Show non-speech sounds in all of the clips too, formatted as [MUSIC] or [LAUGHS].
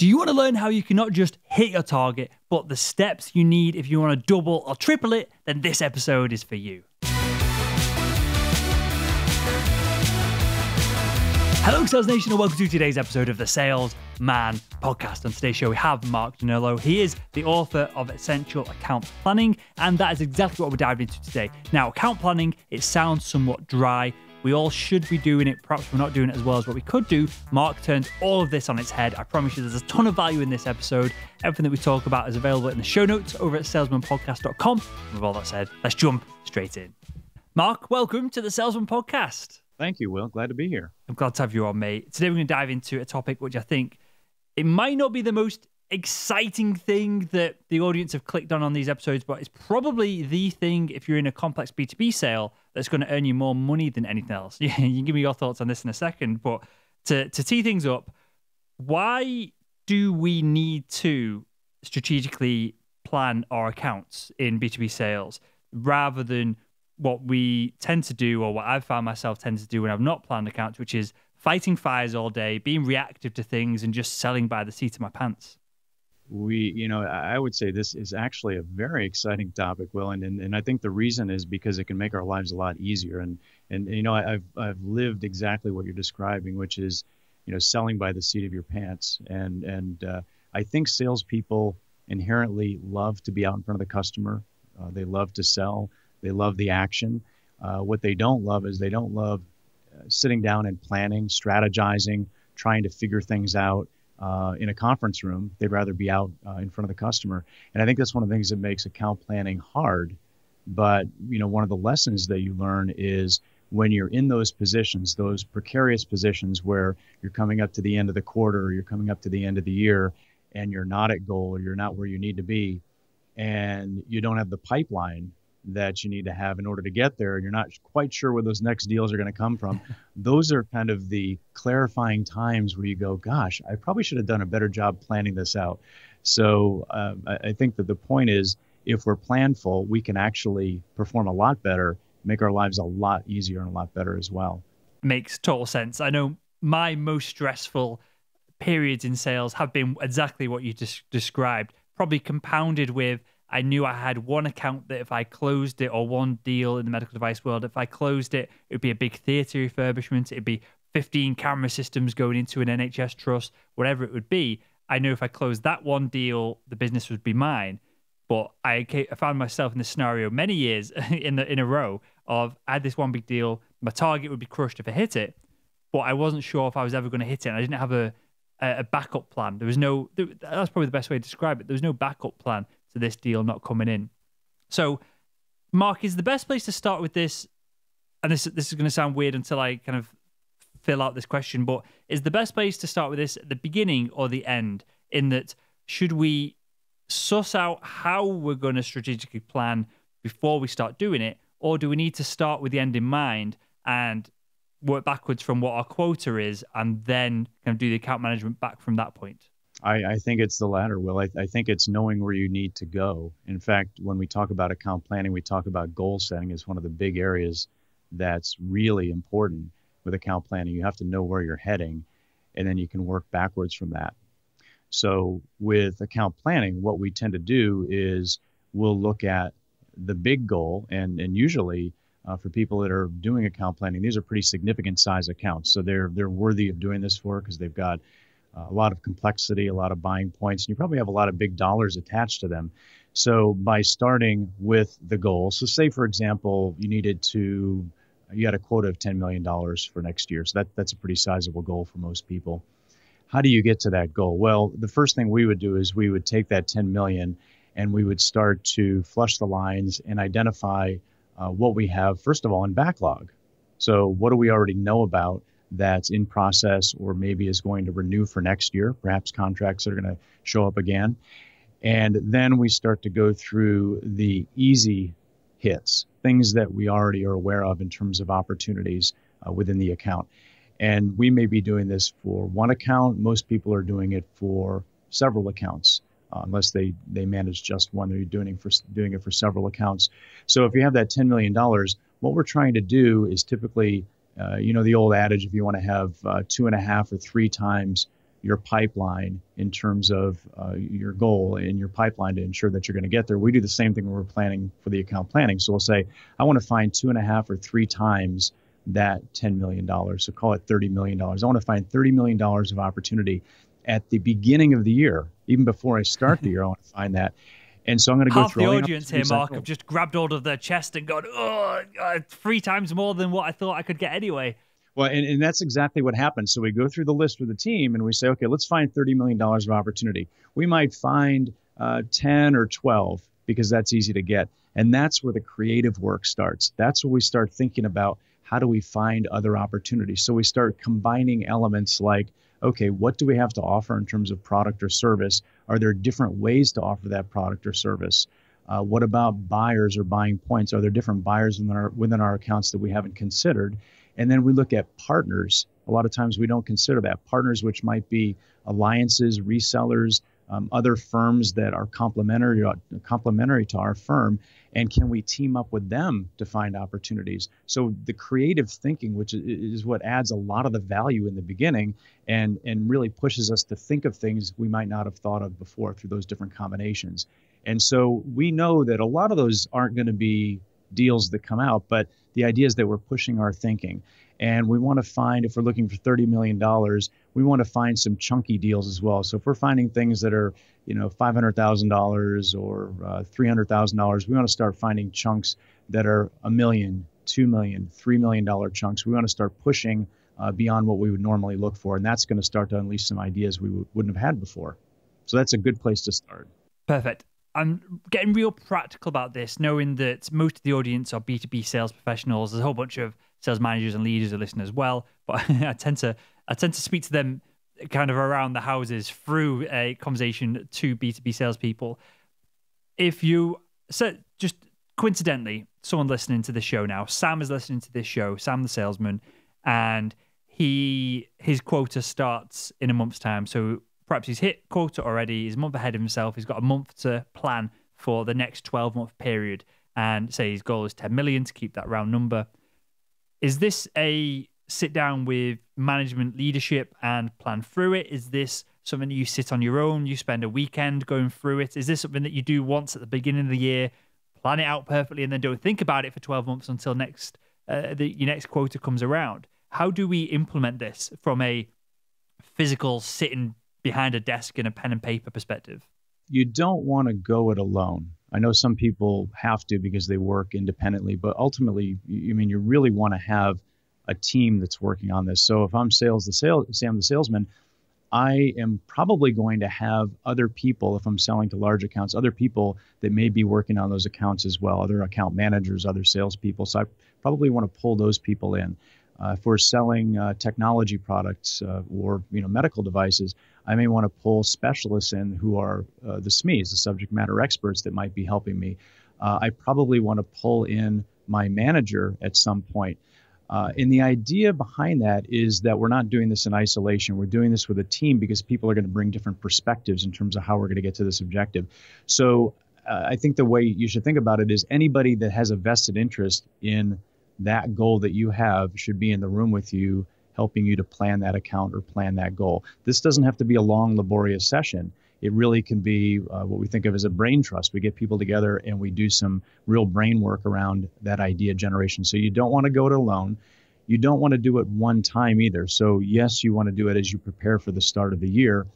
Do you want to learn how you can not just hit your target, but the steps you need if you want to double or triple it? Then this episode is for you. Hello, Sales Nation, and welcome to today's episode of the Sales Man podcast. On today's show, we have Mark Donnolo. He is the author of Essential Account Planning, and that is exactly what we're diving into today. Now, account planning, it sounds somewhat dry. We all should be doing it. Perhaps we're not doing it as well as what we could do. Mark turns all of this on its head. I promise you, there's a ton of value in this episode. Everything that we talk about is available in the show notes over at salesmanpodcast.com. With all that said, let's jump straight in. Mark, welcome to the Salesman Podcast. Thank you, Will. Glad to be here. I'm glad to have you on, mate. Today we're going to dive into a topic which I think it might not be the most exciting thing that the audience have clicked on on these episodes, but it's probably the thing if you're in a complex B2B sale that's going to earn you more money than anything else. [LAUGHS] you can give me your thoughts on this in a second, but to, to tee things up, why do we need to strategically plan our accounts in B2B sales rather than what we tend to do, or what I've found myself tend to do when I've not planned accounts, which is fighting fires all day, being reactive to things, and just selling by the seat of my pants. We, you know, I would say this is actually a very exciting topic, Will, and, and, and I think the reason is because it can make our lives a lot easier. And and you know, I've I've lived exactly what you're describing, which is, you know, selling by the seat of your pants. And and uh, I think salespeople inherently love to be out in front of the customer. Uh, they love to sell. They love the action. Uh, what they don't love is they don't love uh, sitting down and planning, strategizing, trying to figure things out uh, in a conference room. They'd rather be out uh, in front of the customer. And I think that's one of the things that makes account planning hard. But you know, one of the lessons that you learn is when you're in those positions, those precarious positions where you're coming up to the end of the quarter or you're coming up to the end of the year and you're not at goal or you're not where you need to be and you don't have the pipeline that you need to have in order to get there and you're not quite sure where those next deals are going to come from. [LAUGHS] Those are kind of the clarifying times where you go gosh i probably should have done a better job planning this out. So uh, I, think that the point is if we're planful we can actually perform a lot better make our lives a lot easier and a lot better as well. Makes total sense. I know my most stressful periods in sales have been exactly what you just described probably compounded with I knew I had one account that if I closed it, or one deal in the medical device world, if I closed it, it would be a big theatre refurbishment. It'd be 15 camera systems going into an NHS trust, whatever it would be. I knew if I closed that one deal, the business would be mine. But I, found myself in this scenario many years [LAUGHS] in the, in a row of I had this one big deal. My target would be crushed if I hit it, but I wasn't sure if I was ever going to hit it. And I didn't have a, a backup plan. There was no. That's probably the best way to describe it. There was no backup plan to this deal not coming in. So, Mark, is the best place to start with this, and this this is going to sound weird until I kind of fill out this question, but is the best place to start with this at the beginning or the end? In that, should we suss out how we're going to strategically plan before we start doing it, or do we need to start with the end in mind and work backwards from what our quota is, and then kind of do the account management back from that point? I, I, think it's the latter, Will. I, I, think it's knowing where you need to go. In fact, when we talk about account planning, we talk about goal setting as one of the big areas that's really important with account planning. You have to know where you're heading, and then you can work backwards from that. So, with account planning, what we tend to do is we'll look at the big goal, and, and usually uh, for people that are doing account planning, these are pretty significant size accounts. So they're they're worthy of doing this for because they've got uh, a lot of complexity, a lot of buying points, and you probably have a lot of big dollars attached to them. So by starting with the goal, so say for example, you needed to, you had a quota of $10 million for next year. So that, that's a pretty sizable goal for most people. How do you get to that goal? Well, the first thing we would do is we would take that 10 million and we would start to flush the lines and identify uh, what we have, first of all, in backlog. So what do we already know about that's in process or maybe is going to renew for next year, perhaps contracts that are going to show up again. And then we start to go through the easy hits, things that we already are aware of in terms of opportunities uh, within the account. And we may be doing this for one account. Most people are doing it for several accounts, uh, unless they, they manage just one. They're doing it, for, doing it for several accounts. So if you have that $10 million, what we're trying to do is typically uh, you know the old adage if you want to have uh, two and a half or three times your pipeline in terms of uh, your goal in your pipeline to ensure that you're going to get there. We do the same thing when we're planning for the account planning. So we'll say, I want to find two and a half or three times that $10 million. So call it $30 million. I want to find $30 million of opportunity at the beginning of the year, even before I start the year. I want to find that. And so I'm going to go Half through the audience here, Mark, have just grabbed hold of their chest and gone, oh, uh, three times more than what I thought I could get anyway. Well, and, and that's exactly what happens. So we go through the list with the team and we say, okay, let's find $30 million of opportunity. We might find uh, 10 or 12 because that's easy to get. And that's where the creative work starts. That's where we start thinking about how do we find other opportunities. So we start combining elements like, okay, what do we have to offer in terms of product or service? Are there different ways to offer that product or service? Uh, what about buyers or buying points? Are there different buyers within our within our accounts that we haven't considered? And then we look at partners. A lot of times we don't consider that partners, which might be alliances, resellers, um, other firms that are complementary complementary to our firm, and can we team up with them to find opportunities? So the creative thinking, which is what adds a lot of the value in the beginning, and and really pushes us to think of things we might not have thought of before through those different combinations. And so we know that a lot of those aren't going to be deals that come out, but the idea is that we're pushing our thinking. And we want to find, if we're looking for $30 million, we want to find some chunky deals as well. So if we're finding things that are, you know, $500,000 or uh, $300,000, we want to start finding chunks that are a million, two million, three million dollar chunks. We want to start pushing uh, beyond what we would normally look for, and that's going to start to unleash some ideas we w- wouldn't have had before. So that's a good place to start. Perfect. I'm getting real practical about this, knowing that most of the audience are B2B sales professionals. There's a whole bunch of sales managers and leaders who listen as well, but [LAUGHS] I tend to I tend to speak to them kind of around the houses through a conversation to B2B salespeople. If you so just coincidentally, someone listening to the show now, Sam is listening to this show, Sam the salesman, and he his quota starts in a month's time. So Perhaps he's hit quota already, he's a month ahead of himself, he's got a month to plan for the next 12 month period and say his goal is 10 million to keep that round number. Is this a sit down with management leadership and plan through it? Is this something that you sit on your own? You spend a weekend going through it? Is this something that you do once at the beginning of the year, plan it out perfectly, and then don't think about it for 12 months until next uh, the, your next quota comes around? How do we implement this from a physical sitting behind a desk in a pen and paper perspective? You don't want to go it alone. I know some people have to because they work independently, but ultimately, I mean you really want to have a team that's working on this. So if I'm sales the sales Sam the salesman, I am probably going to have other people if I'm selling to large accounts, other people that may be working on those accounts as well, other account managers, other salespeople. So I probably want to pull those people in. Uh, if we're selling uh, technology products uh, or you know medical devices, I may want to pull specialists in who are uh, the SMEs, the subject matter experts that might be helping me. Uh, I probably want to pull in my manager at some point. Uh, and the idea behind that is that we're not doing this in isolation. We're doing this with a team because people are going to bring different perspectives in terms of how we're going to get to this objective. So I think the way you should think about it is anybody that has a vested interest in that goal that you have should be in the room with you, helping you to plan that account or plan that goal. This doesn't have to be a long, laborious session. It really can be uh, what we think of as a brain trust. We get people together and we do some real brain work around that idea generation. So you don't want to go it alone. You don't want to do it one time either. So, yes, you want to do it as you prepare for the start of the year.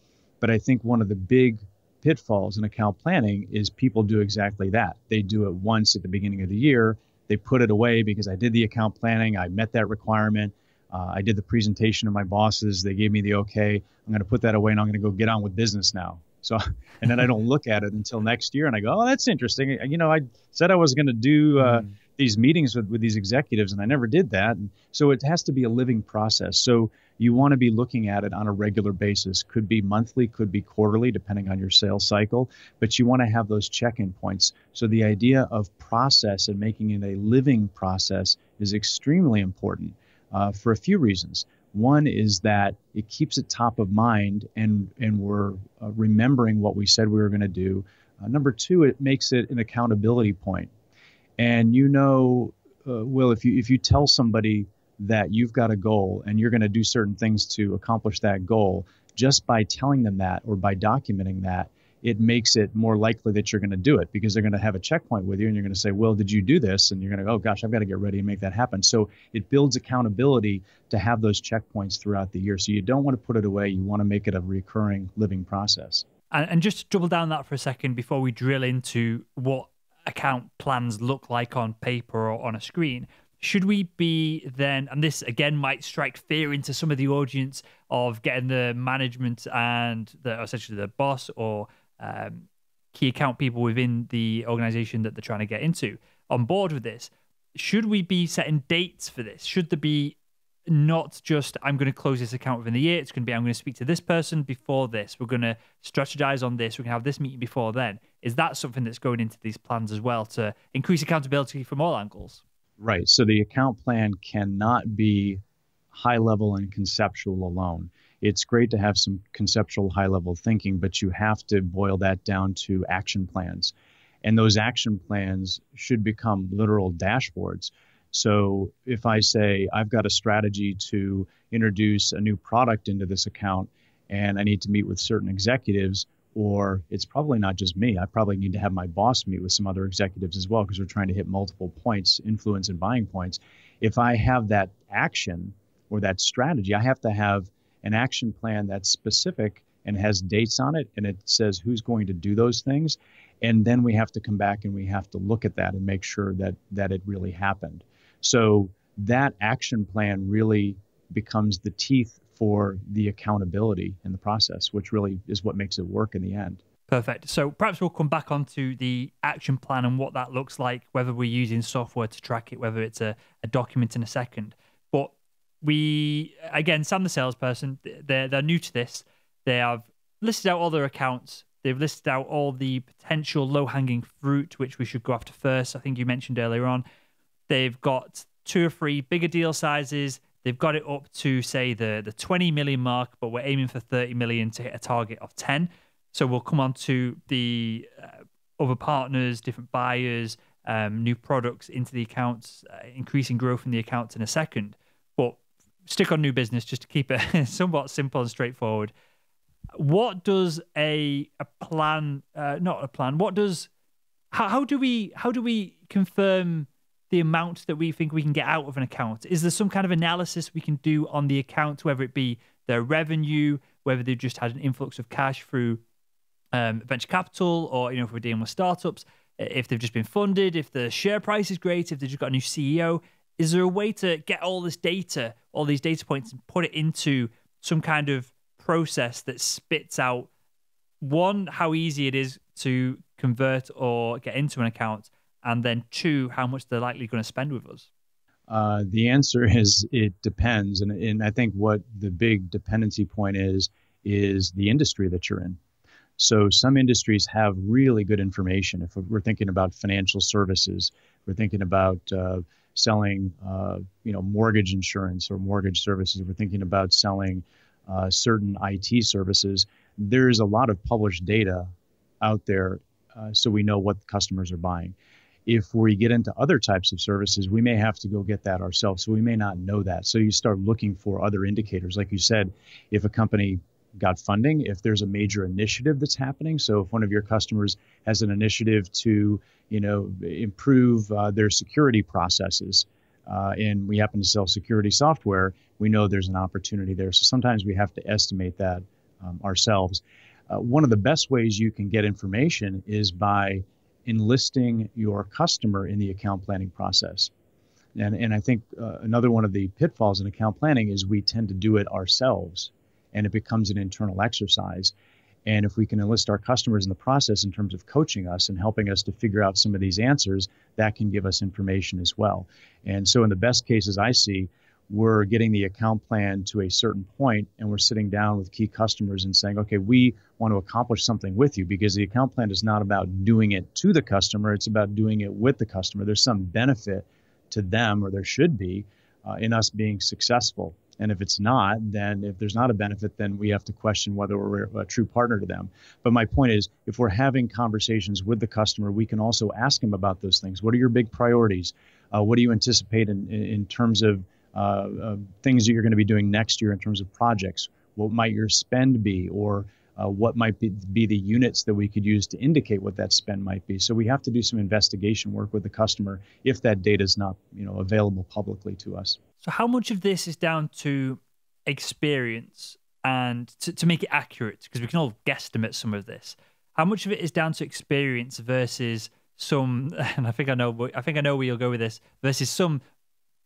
But I think one of the big pitfalls in account planning is people do exactly that. They do it once at the beginning of the year they put it away because I did the account planning. I met that requirement. Uh, I did the presentation to my bosses. They gave me the okay. I'm going to put that away and I'm going to go get on with business now. So, [LAUGHS] and then I don't look at it until next year and I go, oh, that's interesting. You know, I said I was going to do uh, mm. these meetings with, with these executives and I never did that. And so it has to be a living process. So you want to be looking at it on a regular basis. Could be monthly, could be quarterly, depending on your sales cycle, but you want to have those check in points. So the idea of process and making it a living process is extremely important uh, for a few reasons. One is that it keeps it top of mind and, and we're uh, remembering what we said we were going to do. Uh, number two, it makes it an accountability point. And you know, uh, Will, if you if you tell somebody that you've got a goal and you're going to do certain things to accomplish that goal, just by telling them that or by documenting that, it makes it more likely that you're going to do it because they're going to have a checkpoint with you and you're going to say, Well, did you do this? And you're going to go, Oh gosh, I've got to get ready and make that happen. So it builds accountability to have those checkpoints throughout the year. So you don't want to put it away, you want to make it a recurring living process. And, and just to double down that for a second before we drill into what account plans look like on paper or on a screen should we be then and this again might strike fear into some of the audience of getting the management and the essentially the boss or um, key account people within the organization that they're trying to get into on board with this should we be setting dates for this should there be not just i'm going to close this account within the year it's going to be i'm going to speak to this person before this we're going to strategize on this we're going to have this meeting before then is that something that's going into these plans as well to increase accountability from all angles Right. So the account plan cannot be high level and conceptual alone. It's great to have some conceptual high level thinking, but you have to boil that down to action plans. And those action plans should become literal dashboards. So if I say I've got a strategy to introduce a new product into this account and I need to meet with certain executives, or it's probably not just me. I probably need to have my boss meet with some other executives as well because we're trying to hit multiple points, influence and buying points. If I have that action or that strategy, I have to have an action plan that's specific and has dates on it and it says who's going to do those things. And then we have to come back and we have to look at that and make sure that that it really happened. So that action plan really becomes the teeth for the accountability in the process, which really is what makes it work in the end. Perfect. So perhaps we'll come back onto the action plan and what that looks like, whether we're using software to track it, whether it's a, a document in a second. We, again, Sam, the salesperson, they're, they're new to this. They have listed out all their accounts. They've listed out all the potential low hanging fruit, which we should go after first. I think you mentioned earlier on. They've got two or three bigger deal sizes. They've got it up to say the the 20 million mark, but we're aiming for 30 million to hit a target of 10. So we'll come on to the uh, other partners, different buyers, um, new products into the accounts, uh, increasing growth in the accounts in a second. Stick on new business just to keep it [LAUGHS] somewhat simple and straightforward. What does a a plan? Uh, not a plan. What does how, how do we how do we confirm the amount that we think we can get out of an account? Is there some kind of analysis we can do on the account, whether it be their revenue, whether they've just had an influx of cash through um, venture capital, or you know if we're dealing with startups, if they've just been funded, if the share price is great, if they've just got a new CEO? Is there a way to get all this data, all these data points, and put it into some kind of process that spits out one how easy it is to convert or get into an account and then two, how much they're likely going to spend with us? Uh, the answer [LAUGHS] is it depends, and and I think what the big dependency point is is the industry that you're in. So some industries have really good information. If we're thinking about financial services, we're thinking about uh, selling, uh, you know, mortgage insurance or mortgage services. We're thinking about selling uh, certain IT services. There's a lot of published data out there, uh, so we know what customers are buying. If we get into other types of services, we may have to go get that ourselves. So we may not know that. So you start looking for other indicators. Like you said, if a company got funding, if there's a major initiative that's happening. So if one of your customers has an initiative to, you know, improve uh, their security processes, uh, and we happen to sell security software, we know there's an opportunity there. So sometimes we have to estimate that um, ourselves. Uh, one of the best ways you can get information is by enlisting your customer in the account planning process. And, and I think uh, another one of the pitfalls in account planning is we tend to do it ourselves and it becomes an internal exercise. And if we can enlist our customers in the process in terms of coaching us and helping us to figure out some of these answers, that can give us information as well. And so, in the best cases I see, we're getting the account plan to a certain point and we're sitting down with key customers and saying, okay, we want to accomplish something with you because the account plan is not about doing it to the customer, it's about doing it with the customer. There's some benefit to them, or there should be, uh, in us being successful. And if it's not, then if there's not a benefit, then we have to question whether we're a true partner to them. But my point is, if we're having conversations with the customer, we can also ask them about those things. What are your big priorities? Uh, what do you anticipate in, in terms of uh, uh, things that you're going to be doing next year in terms of projects. what might your spend be, or uh, what might be, be the units that we could use to indicate what that spend might be. So we have to do some investigation work with the customer if that data is not you know available publicly to us. So how much of this is down to experience and to, to make it accurate? Because we can all guesstimate some of this. How much of it is down to experience versus some? [LAUGHS] And I think I know. I think I know where you'll go with this. Versus some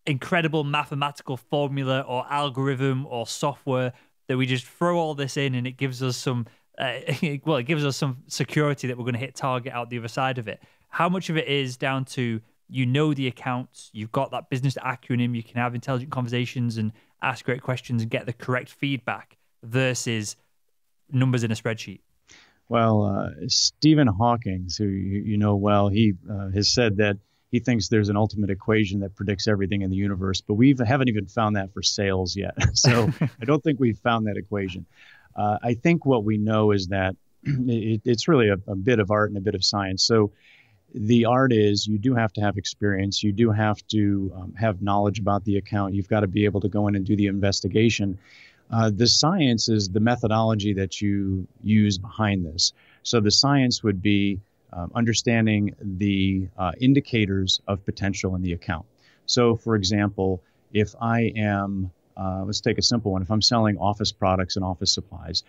incredible mathematical formula or algorithm or software that we just throw all this in and it gives us some uh, [LAUGHS] well it gives us some security that we're going to hit target out the other side of it. How much of it is down to you know the accounts you've got that business acronym you can have intelligent conversations and ask great questions and get the correct feedback versus numbers in a spreadsheet? Well uh, stephen hawking who you, you know well he uh, has said that he thinks there's an ultimate equation that predicts everything in the universe, but we haven't even found that for sales yet. [LAUGHS] so I don't think we've found that equation. Uh, I think what we know is that [CLEARS THROAT] it, it's really a, a, bit of art and a bit of science. So the art is you do have to have experience, you do have to um, have knowledge about the account, you've got to be able to go in and do the investigation. Uh, the science is the methodology that you use behind this. So the science would be um, understanding the uh, indicators of potential in the account. So, for example, if I am, uh, let's take a simple one, if I'm selling office products and office supplies,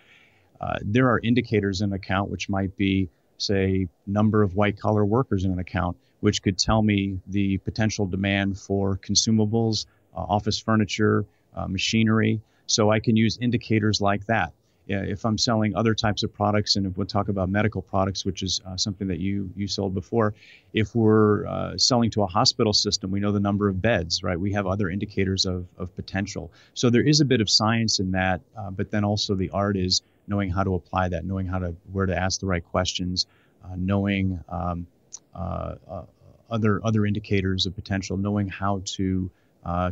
uh, there are indicators in an account which might be, say, number of white collar workers in an account, which could tell me the potential demand for consumables, uh, office furniture, uh, machinery. So I can use indicators like that if I'm selling other types of products, and if we'll talk about medical products, which is uh, something that you you sold before, if we're uh, selling to a hospital system, we know the number of beds, right? We have other indicators of of potential. So there is a bit of science in that, uh, but then also the art is knowing how to apply that, knowing how to where to ask the right questions, uh, knowing um, uh, uh, other other indicators of potential, knowing how to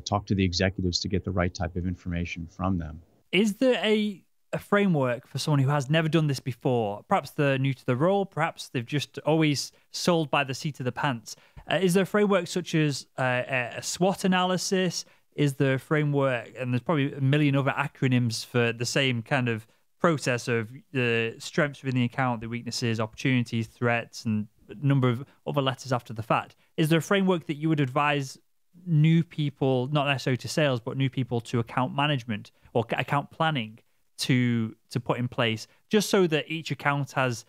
talk to the executives to get the right type of information from them. Is there a a framework for someone who has never done this before? Perhaps they're new to the role, perhaps they've just always sold by the seat of the pants. Uh, is there a framework such as uh, a SWOT analysis? Is there a framework, and there's probably a million other acronyms for the same kind of process of the strengths within the account, the weaknesses, opportunities, threats, and a number of other letters after the fact. Is there a framework that you would advise new people, not necessarily to sales, but new people to account management or account planning? To to put in place, just so that each account has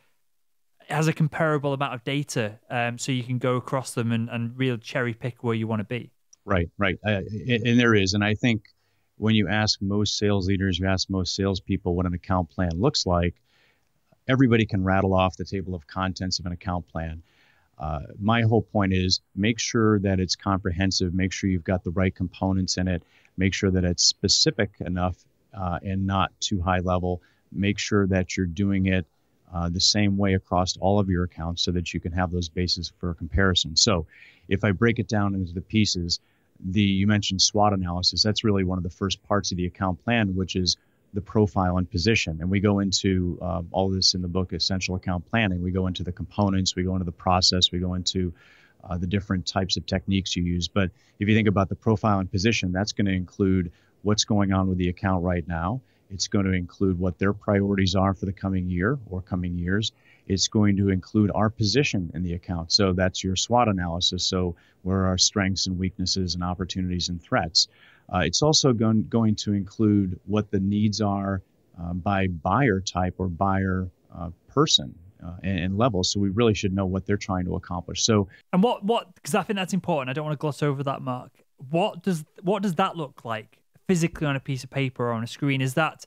has a comparable amount of data, um, so you can go across them and, and really cherry pick where you want to be. Right, right, and there is, and I think when you ask most sales leaders, you ask most salespeople what an account plan looks like, everybody can rattle off the table of contents of an account plan. Uh, my whole point is make sure that it's comprehensive, make sure you've got the right components in it, make sure that it's specific enough uh, and not too high level. Make sure that you're doing it uh, the same way across all of your accounts so that you can have those bases for comparison. So, if I break it down into the pieces, the you mentioned SWOT analysis. That's really one of the first parts of the account plan, which is the profile and position. And we go into uh, all this in the book, Essential Account Planning. We go into the components, we go into the process, we go into uh, the different types of techniques you use. But if you think about the profile and position, that's going to include what's going on with the account right now. It's going to include what their priorities are for the coming year or coming years. It's going to include our position in the account. So that's your SWOT analysis. So where are our strengths and weaknesses and opportunities and threats? Uh, it's also going, going to include what the needs are uh, by buyer type or buyer uh, person uh, and, and, level. So we really should know what they're trying to accomplish. So and what what because I think that's important. I don't want to gloss over that, Mark. What does what does that look like? Physically on a piece of paper or on a screen is that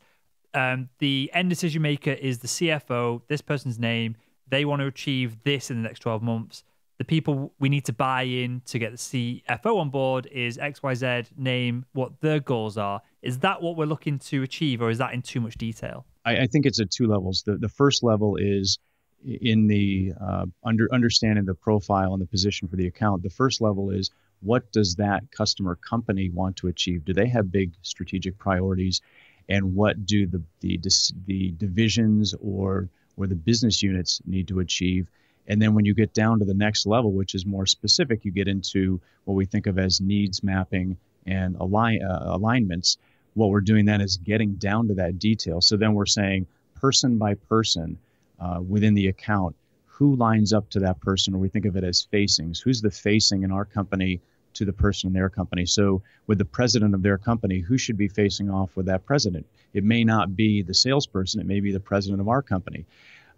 um, the end decision maker is the CFO, this person's name. They want to achieve this in the next 12 months. The people we need to buy in to get the CFO on board is XYZ, name what their goals are. Is that what we're looking to achieve, or is that in too much detail? I, I think it's at two levels. The, the first level is in the uh, under understanding the profile and the position for the account. The first level is what does that customer company want to achieve? Do they have big strategic priorities? And what do the, the, the divisions or, or the business units need to achieve? And then when you get down to the next level, which is more specific, you get into what we think of as needs mapping and align, uh, alignments, what we're doing then is getting down to that detail. So then we're saying person by person uh, within the account, who lines up to that person, or we think of it as facings. Who's the facing in our company to the person in their company? So with the president of their company, who should be facing off with that president? It may not be the salesperson, it may be the president of our company.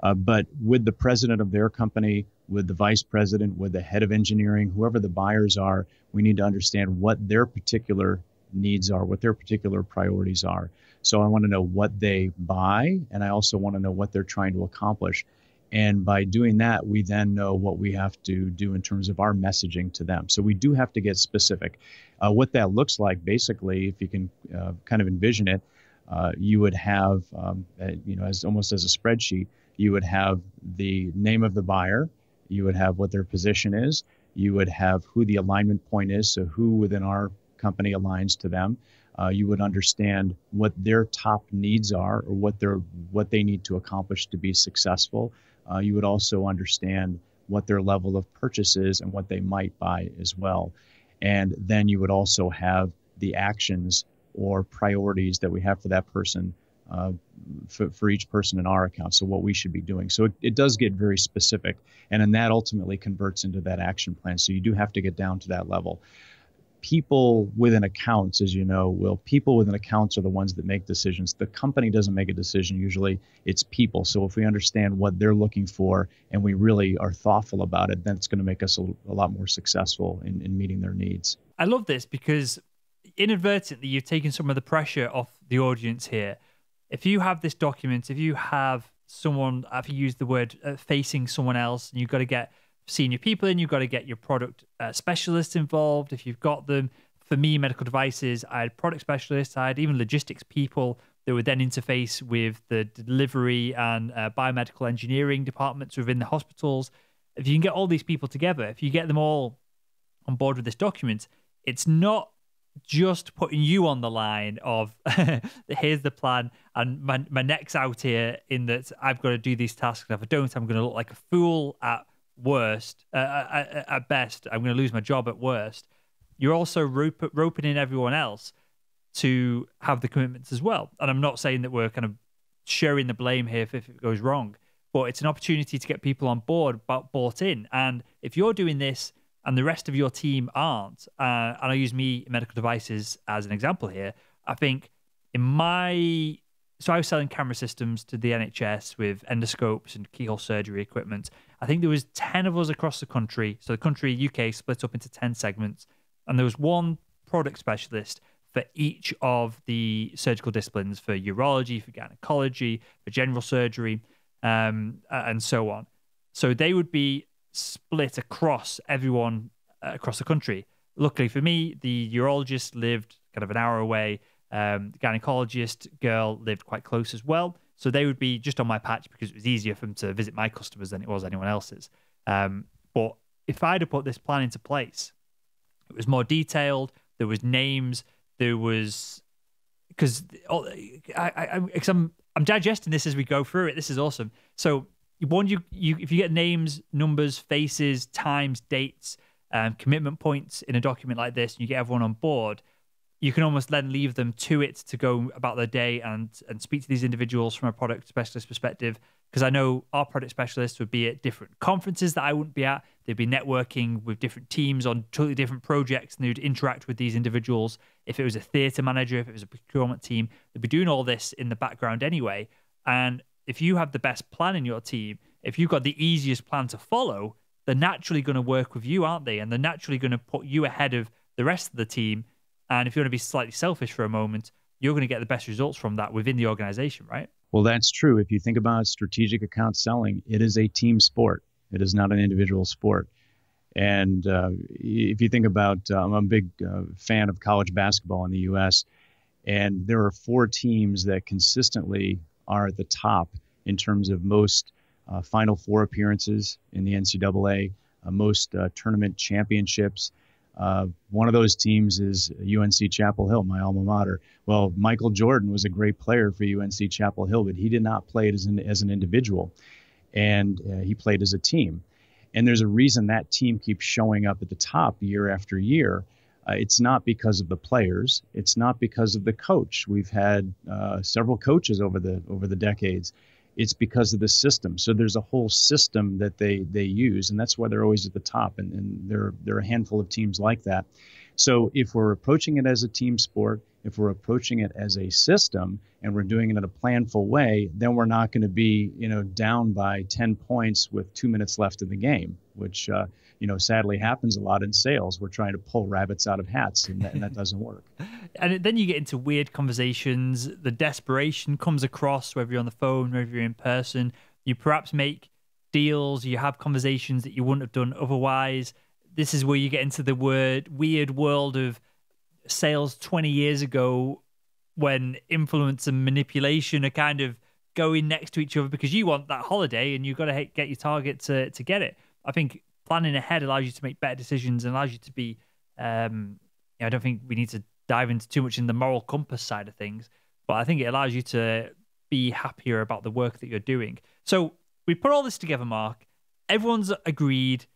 Uh, but with the president of their company, with the vice president, with the head of engineering, whoever the buyers are, we need to understand what their particular needs are, what their particular priorities are. So I want to know what they buy, and I also want to know what they're trying to accomplish. And by doing that, we then know what we have to do in terms of our messaging to them. So we do have to get specific. Uh, what that looks like, basically, if you can uh, kind of envision it, uh, you would have, um, you know, as almost as a spreadsheet, you would have the name of the buyer, you would have what their position is, you would have who the alignment point is, so who within our company aligns to them. Uh, you would understand what their top needs are or what what they need to accomplish to be successful. Uh, you would also understand what their level of purchase is and what they might buy as well. And then you would also have the actions or priorities that we have for that person uh, for, for, each person in our account. So what we should be doing. So it, it does get very specific, and then that ultimately converts into that action plan. So you do have to get down to that level people within accounts, as you know, will people within accounts are the ones that make decisions. The company doesn't make a decision usually; it's people. So if we understand what they're looking for and we really are thoughtful about it, then it's going to make us a, a lot more successful in, in meeting their needs. I love this because inadvertently you've taken some of the pressure off the audience here. If you have this document, if you have someone, if you use the word uh, facing someone else, and you've got to get senior people in. You've got to get your product uh, specialists involved if you've got them. For me, medical devices, I had product specialists, I had even logistics people that would then interface with the delivery and uh, biomedical engineering departments within the hospitals. If you can get all these people together, if you get them all on board with this document, it's not just putting you on the line of [LAUGHS] here's the plan and my, my neck's out here in that I've got to do these tasks. And If I don't, I'm going to look like a fool at worst, uh, at, uh, uh, at, best, I'm going to lose my job at worst. You're also rope, roping in everyone else to have the commitments as well. And I'm not saying that we're kind of sharing the blame here if, if it goes wrong, but it's an opportunity to get people on board, but bought in. And if you're doing this and the rest of your team aren't, uh, and I use me medical devices as an example here, I think in my so I was selling camera systems to the NHS with endoscopes and keyhole surgery equipment. I think there was 10 of us across the country. So the country UK split up into 10 segments and there was one product specialist for each of the surgical disciplines for urology, for gynecology, for general surgery, um, and so on. So they would be split across everyone uh, across the country. Luckily for me, the urologist lived kind of an hour away um, gynecologist girl lived quite close as well. So they would be just on my patch because it was easier for them to visit my customers than it was anyone else's. Um, but if I'd have put this plan into place, it was more detailed. There was names. There was because I, I, I, I'm I'm digesting this as we go through it. This is awesome. So one, you you if you get names, numbers, faces, times, dates, um, commitment points in a document like this, and you get everyone on board, you can almost then leave them to it to go about their day and and speak to these individuals from a product specialist perspective. Because I know our product specialists would be at different conferences that I wouldn't be at. They'd be networking with different teams on totally different projects, and they'd interact with these individuals. If it was a theatre manager, if it was a procurement team, they'd be doing all this in the background anyway. And if you have the best plan in your team, if you've got the easiest plan to follow, they're naturally going to work with you, aren't they? And they're naturally going to put you ahead of the rest of the team and if you want to be slightly selfish for a moment, you're going to get the best results from that within the organization, right? Well, that's true. If you think about strategic account selling, it is a team sport. It is not an individual sport. And uh, if you think about, uh, I'm a big uh, fan of college basketball in the U.S., and there are four teams that consistently are at the top in terms of most uh, Final Four appearances in the NCAA, uh, most uh, tournament championships, uh, one of those teams is UNC Chapel Hill, my alma mater. Well, Michael Jordan was a great player for UNC Chapel Hill, but he did not play it as an, as an individual, and uh, he played as a team. And there's a reason that team keeps showing up at the top year after year. Uh, it's not because of the players. It's not because of the coach. We've had uh, several coaches over the over the decades. It's because of the system. So there's a whole system that they they use, and that's why they're always at the top. And, and there there are a handful of teams like that. So if we're approaching it as a team sport, if we're approaching it as a system, and we're doing it in a planful way, then we're not going to be you know down by 10 points with two minutes left in the game, which uh, you know, sadly happens a lot in sales. We're trying to pull rabbits out of hats, and that, and that doesn't work. [LAUGHS] and then you get into weird conversations. The desperation comes across, whether you're on the phone, whether you're in person. You perhaps make deals, you have conversations that you wouldn't have done otherwise. This is where you get into the word weird world of sales 20 years ago when influence and manipulation are kind of going next to each other because you want that holiday and you've got to get your target to, to get it. I think planning ahead allows you to make better decisions and allows you to be. Um, you know, I don't think we need to dive into too much in the moral compass side of things, but I think it allows you to be happier about the work that you're doing. So we put all this together, Mark. Everyone's agreed.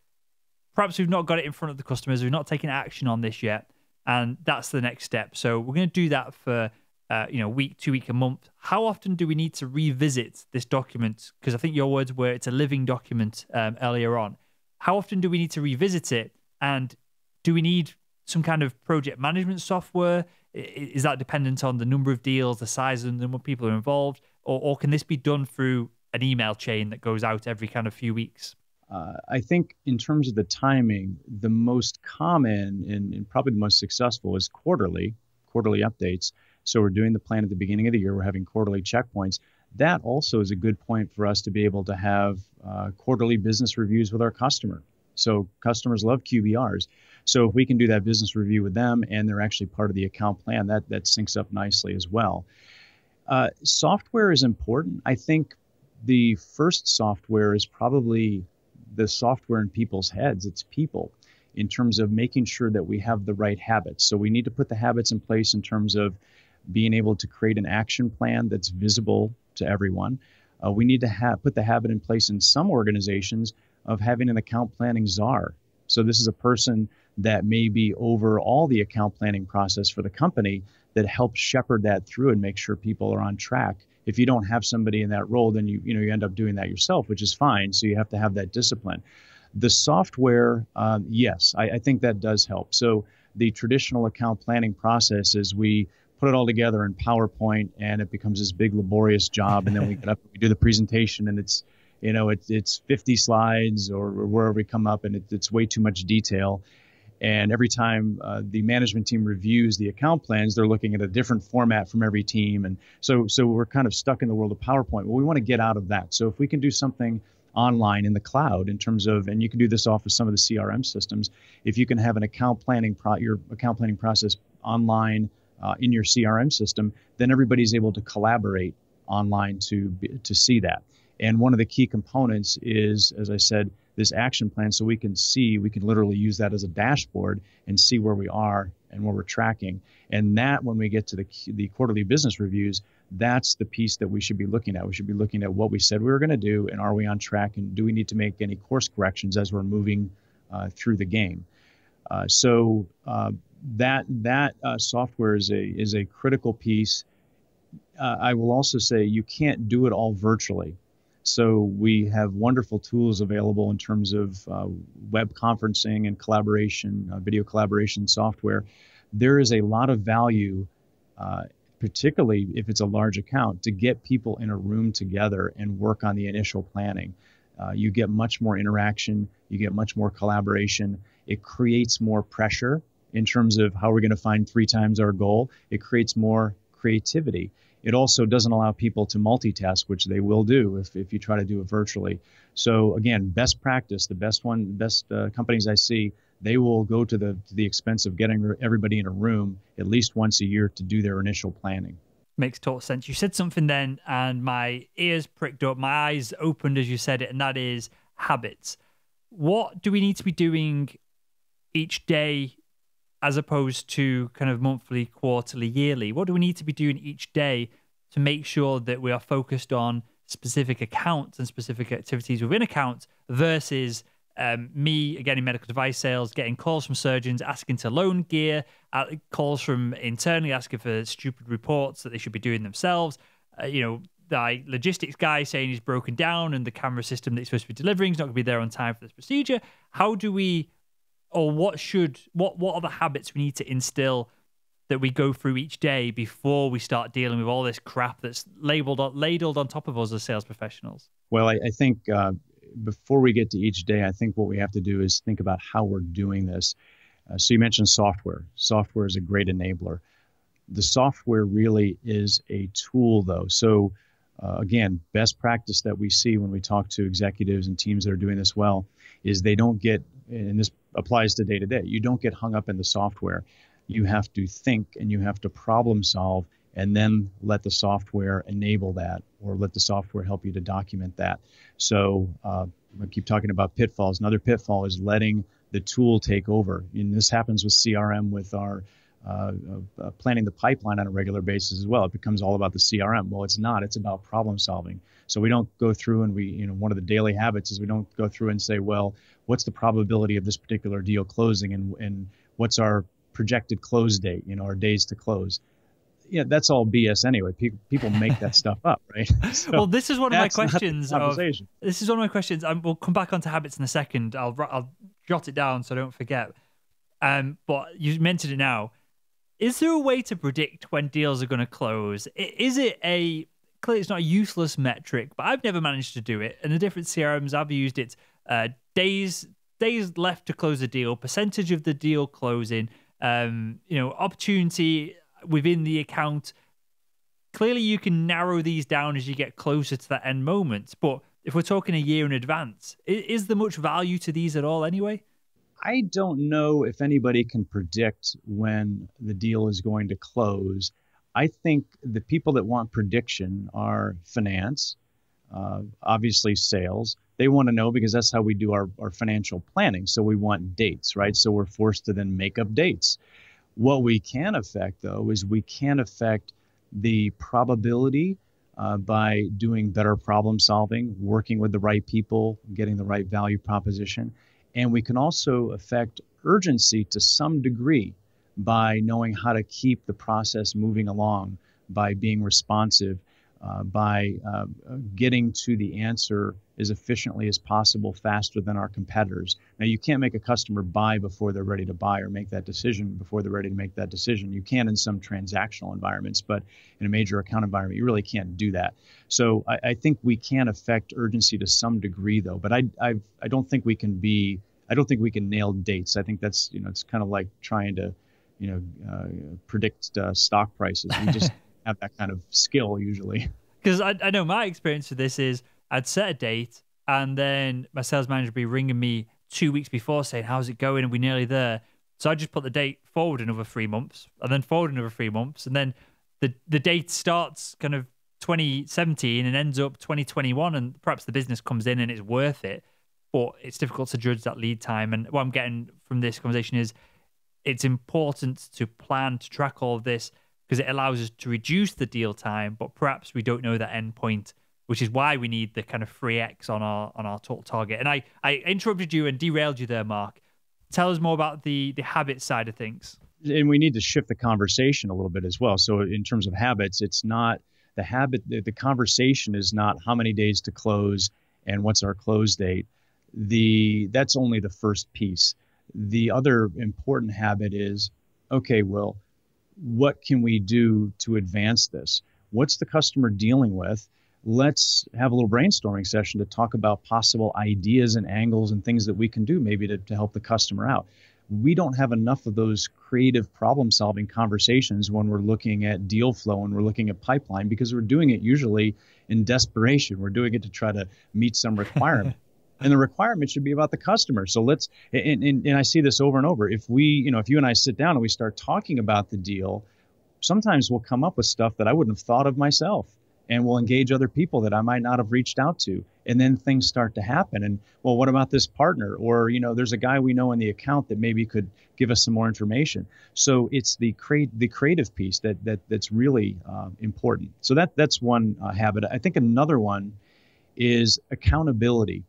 Perhaps we've not got it in front of the customers. We've not taken action on this yet, and that's the next step. So we're going to do that for uh, you know week, two week, a month. How often do we need to revisit this document? Because I think your words were it's a living document um, earlier on how often do we need to revisit it? And do we need some kind of project management software? Is that dependent on the number of deals, the size and the number of people are involved? Or, or can this be done through an email chain that goes out every kind of few weeks? Uh, I think in terms of the timing, the most common and, and, probably the most successful is quarterly, quarterly updates. So we're doing the plan at the beginning of the year. We're having quarterly checkpoints that also is a good point for us to be able to have uh, quarterly business reviews with our customer. So customers love QBRs. So if we can do that business review with them and they're actually part of the account plan, that that syncs up nicely as well. Uh, software is important. I think the first software is probably the software in people's heads. It's people in terms of making sure that we have the right habits. So we need to put the habits in place in terms of being able to create an action plan that's visible to everyone. Uh, we need to have, put the habit in place in some organizations of having an account planning czar. So this is a person that may be over all the account planning process for the company that helps shepherd that through and make sure people are on track. If you don't have somebody in that role, then you you know you end up doing that yourself, which is fine. So you have to have that discipline. The software, um, yes, I, I think that does help. So the traditional account planning process is we put it all together in PowerPoint, and it becomes this big laborious job. And then we [LAUGHS] get up, we do the presentation, and it's you know it's it's 50 slides or, or wherever we come up, and it, it's way too much detail. And every time uh, the management team reviews the account plans, they're looking at a different format from every team, and so so we're kind of stuck in the world of PowerPoint. Well, we want to get out of that. So if we can do something online in the cloud in terms of and you can do this off of some of the crm systems if you can have an account planning pro your account planning process online uh, in your CRM system, then everybody's able to collaborate online to to see that. And one of the key components is, as I said, this action plan, so we can see, we can literally use that as a dashboard and see where we are and where we're tracking. And that, when we get to the the quarterly business reviews, that's the piece that we should be looking at. We should be looking at what we said we were going to do, and are we on track, and do we need to make any course corrections as we're moving uh, through the game. Uh, so uh, that that uh, software is a is a critical piece. Uh, I will also say you can't do it all virtually. So we have wonderful tools available in terms of uh, web conferencing and collaboration, uh, video collaboration software. There is a lot of value, uh, particularly if it's a large account, to get people in a room together and work on the initial planning. Uh, you get much more interaction, you get much more collaboration. It creates more pressure in terms of how we're going to find three times our goal. It creates more creativity. It also doesn't allow people to multitask, which they will do if, if you try to do it virtually. So again, best practice, the best one, best uh, companies I see, they will go to the to the expense of getting everybody in a room at least once a year to do their initial planning. Makes total sense. You said something then, and my ears pricked up, my eyes opened as you said it, and that is habits. What do we need to be doing each day as opposed to kind of monthly, quarterly, yearly? What do we need to be doing each day to make sure that we are focused on specific accounts and specific activities within accounts versus um, me again in medical device sales, getting calls from surgeons asking to loan gear, uh, calls from internally asking for stupid reports that they should be doing themselves. Uh, you know, the logistics guy saying he's broken down and the camera system that he's supposed to be delivering is not going to be there on time for this procedure. How do we, or what should, what what are the habits we need to instill that we go through each day before we start dealing with all this crap that's labeled ladled on top of us as sales professionals? Well, I, I think uh, before we get to each day, I think what we have to do is think about how we're doing this. Uh, so you mentioned software. Software is a great enabler. The software really is a tool, though. So uh, again, best practice that we see when we talk to executives and teams that are doing this well is they don't get, and this applies to day to day, you don't get hung up in the software. You have to think and you have to problem solve and then let the software enable that or let the software help you to document that. So uh, I keep talking about pitfalls. Another pitfall is letting the tool take over. And this happens with CRM with our uh, uh, planning the pipeline on a regular basis as well. It becomes all about the CRM. Well, it's not. It's about problem solving. So we don't go through and we, you know, one of the daily habits is we don't go through and say, well, what's the probability of this particular deal closing and and what's our projected close date, you know, our days to close yeah, that's all BS anyway. People people make that [LAUGHS] stuff up, right? [LAUGHS] So well, this is one of my questions. Of, this is one of my questions. Um, we'll come back onto habits in a second. I'll I'll jot it down so I don't forget. Um, but you mentioned it now. Is there a way to predict when deals are going to close? Is it a clearly it's not a useless metric, but I've never managed to do it. And the different CRMs I've used, it's uh, days days left to close a deal, percentage of the deal closing, um, you know, opportunity within the account. Clearly, you can narrow these down as you get closer to that end moment. But if we're talking a year in advance, is there much value to these at all anyway? I don't know if anybody can predict when the deal is going to close. I think the people that want prediction are finance, uh, obviously sales. They want to know because that's how we do our, our financial planning. So we want dates, right? So we're forced to then make up dates. What we can affect, though, is we can affect the probability uh, by doing better problem solving, working with the right people, getting the right value proposition. And we can also affect urgency to some degree by knowing how to keep the process moving along, by being responsive, uh, by uh, getting to the answer as efficiently as possible, faster than our competitors. Now, you can't make a customer buy before they're ready to buy or make that decision before they're ready to make that decision. You can in some transactional environments, but in a major account environment, you really can't do that. So I, I think we can affect urgency to some degree, though, but I, I've, I don't think we can be, I don't think we can nail dates. I think that's, you know, it's kind of like trying to, you know, uh, predict uh, stock prices. We just [LAUGHS] have that kind of skill usually. Because I, I know my experience with this is I'd set a date and then my sales manager would be ringing me two weeks before saying, How's it going? And we're nearly there. So I just put the date forward another three months and then forward another three months. And then the, the date starts kind of 2017 and ends up 2021. And perhaps the business comes in and it's worth it. But it's difficult to judge that lead time. And what I'm getting from this conversation is it's important to plan to track all of this because it allows us to reduce the deal time, but perhaps we don't know that end point, which is why we need the kind of 3x on our on our total target. And I, I interrupted you and derailed you there, Mark. Tell us more about the the habit side of things. And we need to shift the conversation a little bit as well. So in terms of habits, it's not the habit the, the conversation is not how many days to close and what's our close date. The that's only the first piece. The other important habit is okay, well, what can we do to advance this? What's the customer dealing with? Let's have a little brainstorming session to talk about possible ideas and angles and things that we can do maybe to, to help the customer out. We don't have enough of those creative problem solving conversations when we're looking at deal flow and we're looking at pipeline because we're doing it usually in desperation. We're doing it to try to meet some [LAUGHS] requirement. And the requirement should be about the customer. So let's, and, and, and I see this over and over. If we, you know, if you and I sit down and we start talking about the deal, sometimes we'll come up with stuff that I wouldn't have thought of myself and we'll engage other people that I might not have reached out to. And then things start to happen. And well, what about this partner? Or, you know, there's a guy we know in the account that maybe could give us some more information. So it's the create the creative piece that that that's really uh, important. So that that's one uh, habit. I think another one is accountability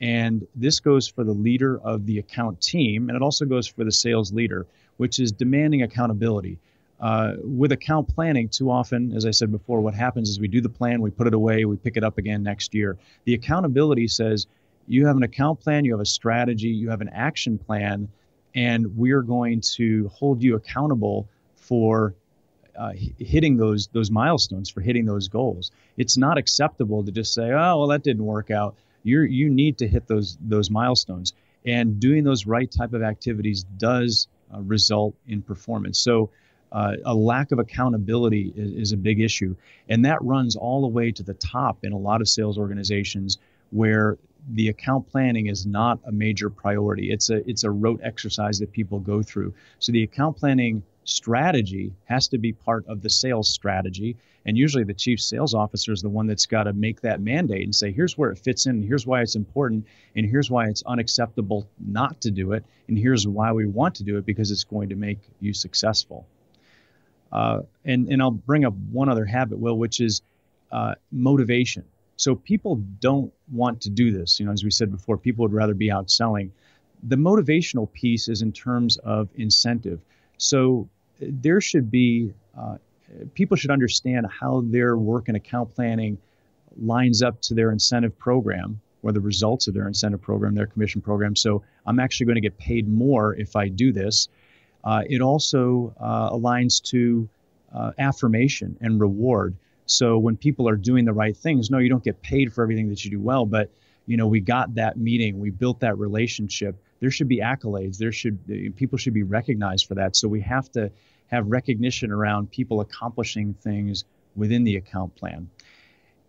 And this goes for the leader of the account team, and it also goes for the sales leader, which is demanding accountability. Uh, with account planning, too often, as I said before, what happens is we do the plan, we put it away, we pick it up again next year. The accountability says you have an account plan, you have a strategy, you have an action plan, and we're going to hold you accountable for uh, hitting those those milestones, for hitting those goals. It's not acceptable to just say, "Oh, well, that didn't work out." You you need to hit those those milestones, and doing those right type of activities does uh, result in performance. So uh, a lack of accountability is, is, a big issue. And that runs all the way to the top in a lot of sales organizations where the account planning is not a major priority. It's a, it's a rote exercise that people go through. So the account planning strategy has to be part of the sales strategy. And usually the chief sales officer is the one that's got to make that mandate and say, here's where it fits in, here's why it's important, and here's why it's unacceptable not to do it, and here's why we want to do it because it's going to make you successful. Uh, and, and I'll bring up one other habit, Will, which is uh, motivation. So people don't want to do this. You know, as we said before, people would rather be out selling. The motivational piece is in terms of incentive. So there should be uh, people should understand how their work and account planning lines up to their incentive program or the results of their incentive program, their commission program. So I'm actually going to get paid more if I do this. Uh, it also uh, aligns to uh, affirmation and reward. So when people are doing the right things, no, you don't get paid for everything that you do well, but you know we got that meeting, we built that relationship. There should be accolades. There should people should be recognized for that. So we have to have recognition around people accomplishing things within the account plan.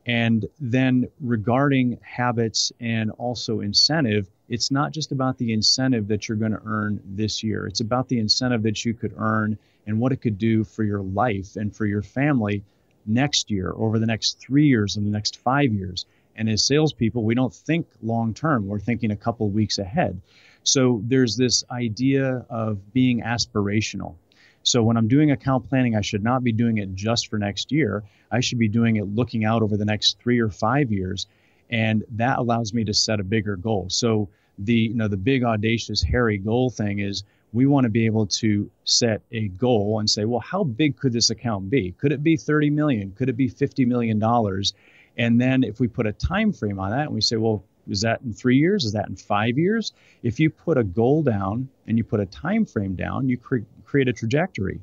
And then regarding habits and also incentive, it's not just about the incentive that you're going to earn this year. It's about the incentive that you could earn and what it could do for your life and for your family next year, over the next three years, and the next five years. And as salespeople, we don't think long term. We're thinking a couple weeks ahead. So there's this idea of being aspirational. So when I'm doing account planning, I should not be doing it just for next year. I should be doing it looking out over the next three or five years. And that allows me to set a bigger goal. So the you know the big audacious hairy goal thing is we want to be able to set a goal and say, well, how big could this account be? Could it be 30 million? Could it be 50 million dollars? And then if we put a time frame on that and we say, well, is that in three years? Is that in five years? If you put a goal down and you put a time frame down, you cre- create a trajectory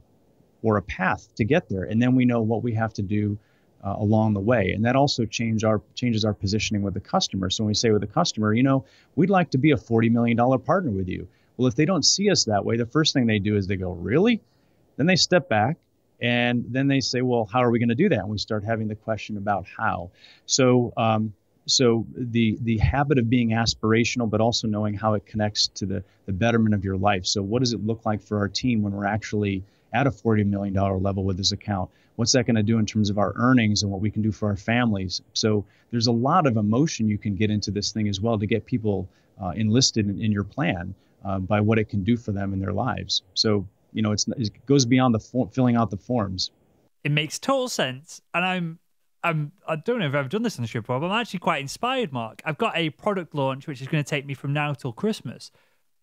or a path to get there, and then we know what we have to do uh, along the way. And that also change our changes our positioning with the customer. So when we say with the customer, you know, we'd like to be a forty million dollar partner with you. Well, if they don't see us that way, the first thing they do is they go, really? Then they step back and then they say, well, how are we going to do that? And we start having the question about how. So um, so the the habit of being aspirational but also knowing how it connects to the the betterment of your life. So what does it look like for our team when we're actually at a 40 million dollar level with this account? What's that going to do in terms of our earnings and what we can do for our families? So there's a lot of emotion you can get into this thing as well to get people uh, enlisted in, in, your plan uh, by what it can do for them in their lives. So you know it's it goes beyond the form, filling out the forms. It makes total sense and i'm I'm, I don't know if I've ever done this on the show before, but I'm actually quite inspired, Mark. I've got a product launch which is going to take me from now till Christmas.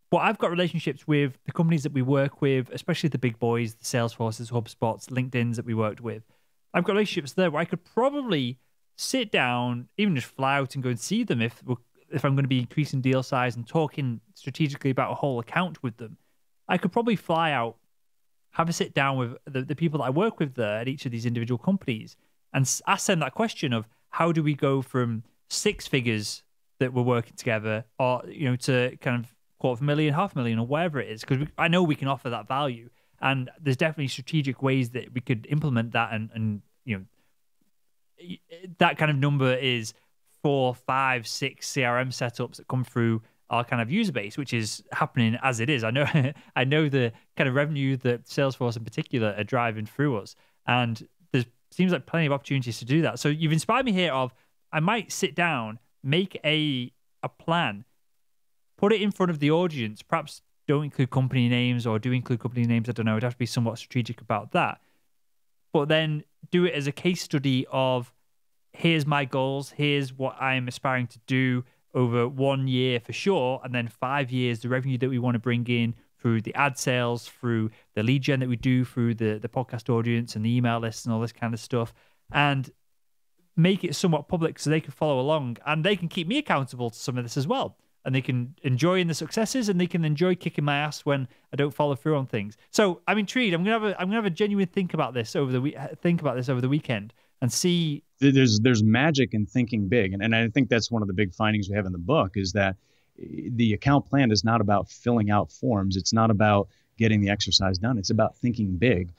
But I've got relationships with the companies that we work with, especially the big boys, the Salesforces, HubSpots, LinkedIn's that we worked with. I've got relationships there where I could probably sit down, even just fly out and go and see them if if I'm going to be increasing deal size and talking strategically about a whole account with them. I could probably fly out, have a sit down with the, the people that I work with there at each of these individual companies and ask them that question of how do we go from six figures that we're working together or you know to kind of quarter of a million half a million or whatever it is because i know we can offer that value. And there's definitely strategic ways that we could implement that and and you know that kind of number is four five six crm setups that come through our kind of user base which is happening as it is. I know [LAUGHS] i know the kind of revenue that salesforce in particular are driving through us. And seems like plenty of opportunities to do that. So you've inspired me here of I might sit down, make a a plan, put it in front of the audience, perhaps don't include company names or do include company names, I don't know, It'd have to be somewhat strategic about that. But then do it as a case study of here's my goals, here's what I'm aspiring to do, over one year for sure, and then five years, the revenue that we want to bring in through the ad sales, through the lead gen that we do, through the, the podcast audience and the email list and all this kind of stuff. And make it somewhat public so they can follow along and they can keep me accountable to some of this as well. And they can enjoy in the successes and they can enjoy kicking my ass when I don't follow through on things. So I'm intrigued. I'm gonna have a I'm gonna have a genuine think about this over the week think about this over the weekend and see there's there's magic in thinking big and, and i think that's one of the big findings we have in the book is that the account plan is not about filling out forms. It's not about getting the exercise done. It's about thinking big.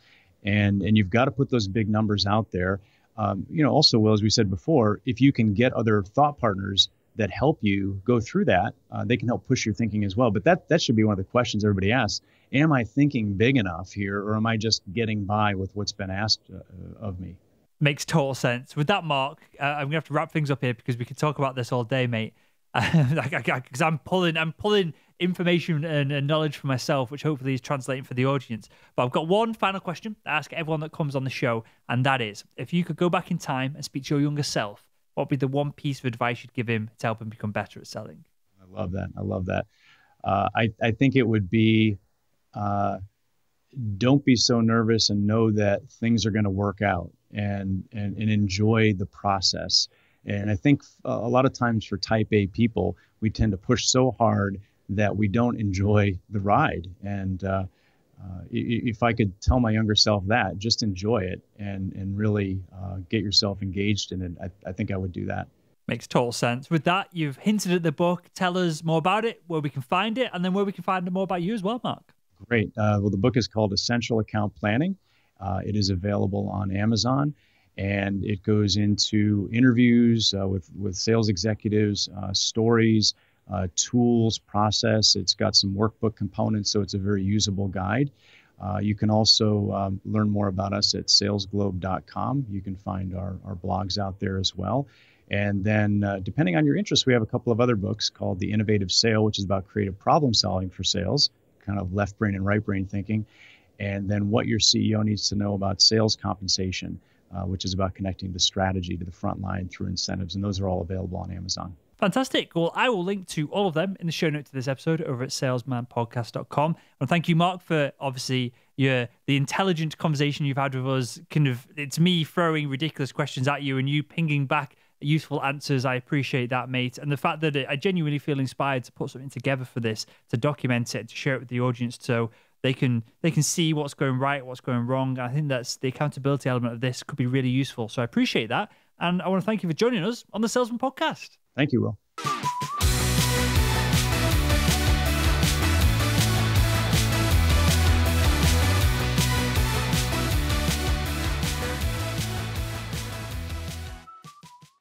And and you've got to put those big numbers out there. Um, you know also well as we said before if you can get other thought partners that help you go through that uh, they can help push your thinking as well. But that that should be one of the questions everybody asks. Am i thinking big enough here or am i just getting by with what's been asked uh, of me? Makes total sense. With that, Mark, uh, I'm gonna have to wrap things up here because we could talk about this all day, mate. [LAUGHS] Because I'm pulling, I'm pulling information and, and, knowledge for myself, which hopefully is translating for the audience. But I've got one final question to ask everyone that comes on the show, and that is: if you could go back in time and speak to your younger self, what would be the one piece of advice you'd give him to help him become better at selling? I love that. I love that. Uh, I I think it would be. Uh, don't be so nervous and know that things are going to work out and, and, and enjoy the process. And I think a lot of times for type A people, we tend to push so hard that we don't enjoy the ride. And uh, uh, if I could tell my younger self that, just enjoy it and, and really uh, get yourself engaged in it, I, I think I would do that. Makes total sense. With that, you've hinted at the book. Tell us more about it, where we can find it, and then where we can find more about you as well, Mark. Great. Uh, well, the book is called Essential Account Planning. Uh, it is available on Amazon, and it goes into interviews uh, with with sales executives, uh, stories, uh, tools, process. It's got some workbook components, so it's a very usable guide. Uh, you can also um, learn more about us at salesglobe.com. You can find our, our blogs out there as well. And then, uh, depending on your interest, we have a couple of other books called The Innovative Sale, which is about creative problem solving for sales kind of left brain and right brain thinking, and then what your CEO needs to know about sales compensation, uh, which is about connecting the strategy to the front line through incentives. And those are all available on Amazon. Fantastic. Well, I will link to all of them in the show notes to this episode over at salesmanpodcast.com. And thank you, Mark, for obviously your the intelligent conversation you've had with us. Kind of, it's me throwing ridiculous questions at you and you pinging back useful answers. I appreciate that, mate. And the fact that I genuinely feel inspired to put something together for this, to document it, to share it with the audience, so they can they can see what's going right, what's going wrong. I think that's the accountability element of this could be really useful. So I appreciate that, and I want to thank you for joining us on the Salesman Podcast. Thank you, Will.